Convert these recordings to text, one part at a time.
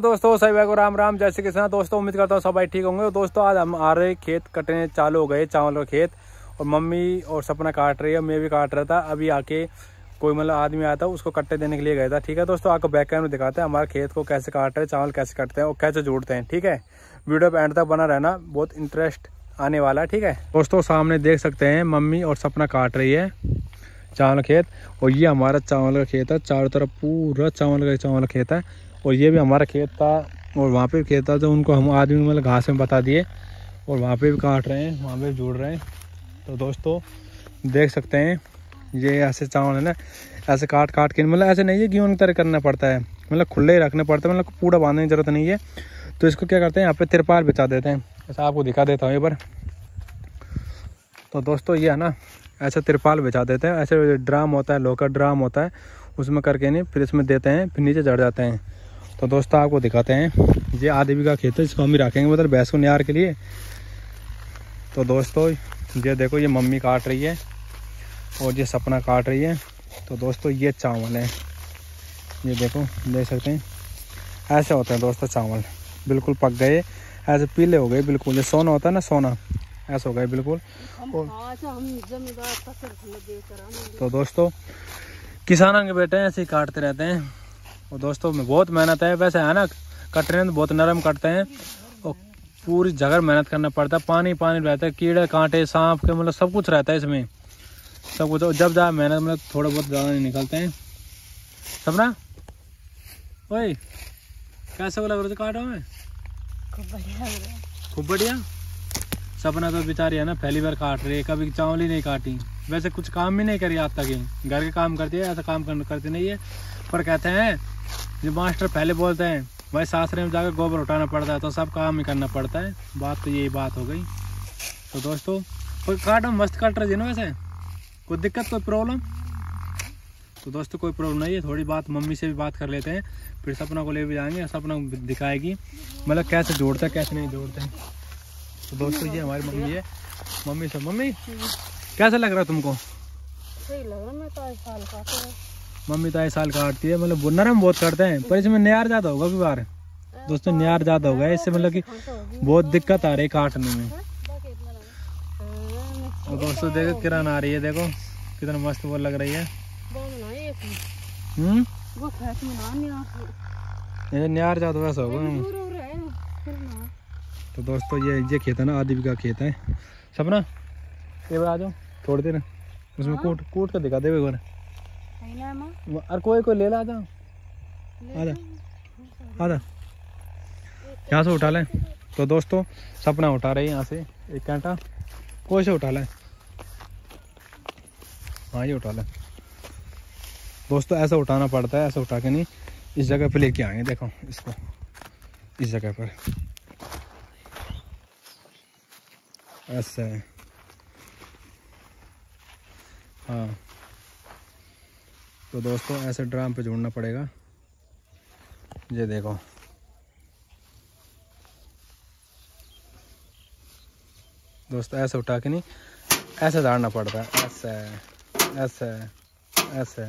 तो दोस्तों भाई को राम राम, जय श्री कृष्ण। दोस्तों, उम्मीद करता हूँ सब भाई ठीक होंगे। दोस्तों, आज हम आ रहे खेत कटने चालू हो गए, चावल का खेत। और मम्मी और सपना काट रही है, मैं भी काट रहा था। अभी आके कोई मतलब आदमी आया था, उसको कट्टे देने के लिए गया था। ठीक है दोस्तों, आपको बैक कैमरा दिखाते हैं हमारे खेत को कैसे काट रहे हैं, चावल कैसे कटते हैं और कैसे जोड़ते हैं। ठीक है? वीडियो पे एंड तक बना रहना, बहुत इंटरेस्ट आने वाला है, ठीक है? दोस्तों, सामने देख सकते हैं, मम्मी और सपना काट रही है चावल खेत। और ये हमारा चावल का खेत है, चारों तरफ़ पूरा चावल का चावल खेत है। और ये भी हमारा खेत था, और वहाँ पे भी खेत था तो उनको हम आदमी मतलब घास में बता दिए, और वहाँ पे भी काट रहे हैं, वहाँ पे भी जोड़ रहे हैं। तो दोस्तों, देख सकते हैं, ये ऐसे चावल है ना, ऐसे काट काट के मतलब ऐसे नहीं है गेहूँ की तरह करना पड़ता है मतलब खुले ही रखने पड़ते हैं मतलब पूरा बांधने की ज़रूरत नहीं है। तो इसको क्या करते हैं, यहाँ पे तिरपाल बिछा देते हैं, ऐसा आपको दिखा देता हूँ ये पर तो दोस्तों, ये है ना, ऐसा तिरपाल बिछा देते हैं, ऐसे ड्राम होता है, लोकर ड्राम होता है, उसमें करके नहीं, फिर इसमें देते हैं, फिर नीचे जड़ जाते हैं। तो दोस्तों आपको दिखाते हैं। ये आदिवी का खेत है इसको हम भी रखेंगे मतलब भैंस को निहार के लिए। तो दोस्तों ये देखो ये मम्मी काट रही है और ये सपना काट रही है। तो दोस्तों ये चावल है। ये देखो देख सकते हैं। ऐसे होते हैं दोस्तों चावल। बिल्कुल पक गए। ऐसे पीले हो गए बिल्कुल। ये सोना होता है ना सोना। ऐसा हो गए बिल्कुल। और तो दोस्तों किसानों के बेटे ऐसे ही काटते रहते हैं। और दोस्तों में बहुत मेहनत है। वैसे है ना कटने तो बहुत नरम कटते हैं और पूरी जगह मेहनत करना पड़ता है। पानी पानी रहता है कीड़े कांटे सांप के मतलब सब कुछ रहता है इसमें। सब कुछ और जब ज़्यादा मेहनत मतलब थोड़े बहुत ज़्यादा नहीं निकलते हैं। सब ना वही कैसे बोला बोलते काटो में? खूब बढ़िया। सपना तो बेचारी है ना पहली बार काट रही है कभी चावल ही नहीं काटी। वैसे कुछ काम भी नहीं करी आज तक ही घर के काम करती है, ऐसा काम करती नहीं है। पर कहते हैं, जो मास्टर पहले बोलते हैं, भाई सासरे में जाकर गोबर उठाना पड़ता है तो सब काम ही करना पड़ता है। बात तो यही बात हो गई। तो दोस्तों, कोई काटो, मस्त काट रही ना वैसे? कोई दिक्कत, कोई प्रॉब्लम तो दोस्तों, कोई प्रॉब्लम नहीं है। थोड़ी बात मम्मी से भी बात कर लेते हैं। फिर सपना को ले भी जाएँगे, सपना दिखाएगी। मतलब कैसे जोड़ते हैं, कैसे नहीं जोड़ते हैं। तो दोस्तों, ये हमारी मम्मी है। मम्मी से मम्मी? कैसा लग रहा है तुमको? सही लग रहा मैं तो साल काटे मम्मी तो साल काटती है मतलब नरम बहुत करते हैं पर इसमें न्यार ज़्यादा होगा कभी बार। दोस्तों न्यार ज़्यादा होगा इससे मतलब कि बहुत दिक्कत आ रही है काटने में। और दोस्तों देखो किरण आ रही है देखो कितना मस्त वो लग रही है। हम्म? ये न्यार ज़्यादा वैसा होगा तो दोस्तों ये ये खेत है ना आदिवी का खेत है। सपना? ये आ जाओ छोड़ देना। उसमें कूट कूट कर दिखा दे एक बार और कोई कोई ले ला आजा आजा आजा यहाँ से उठा लें। तो दोस्तों सपना उठा रहे है यहाँ से। एक कांटा कोई से उठा लें। हाँ ये उठा लें। दोस्तों ऐसा उठाना पड़ता है ऐसा उठा के नहीं। इस जगह पे लेके आएँगे देखो इसको। इस जगह पर। ऐसा। है हाँ। तो दोस्तों, ऐसे ड्राम पे जोड़ना पड़ेगा। ये देखो। दोस्तों, ऐसे उठा के नहीं, ऐसे झाड़ना पड़ता है। ऐसे ऐसे ऐसे।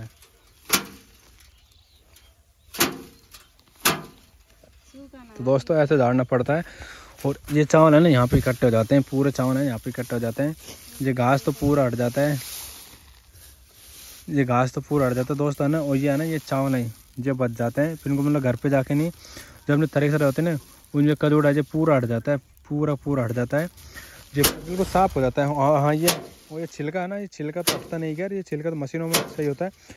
तो दोस्तों, ऐसे झाड़ना पड़ता है। और ये चावल है ना, यहाँ पे इकट्ठे हो जाते हैं। पूरे चावल है, यहाँ पे इकट्ठे हो जाते हैं। ये घास तो पूरा हट जाता है। ये घास तो पूरा हट जाता है दोस्त, है ना? और ये है ना, ये चावल नहीं ये बच जाते हैं। फिर इनको मतलब घर पे जाके नहीं, जब अपने तरीके से होते हैं ना उनमें कदूड़ा ये पूरा हट जाता है, पूरा पूरा हट जाता है। ये बिल्कुल साफ़ हो जाता है। हाँ हाँ ये और ये छिलका है ना, ये छिलका तो हटता नहीं गया ये छिलका तो मशीनों में सही होता है।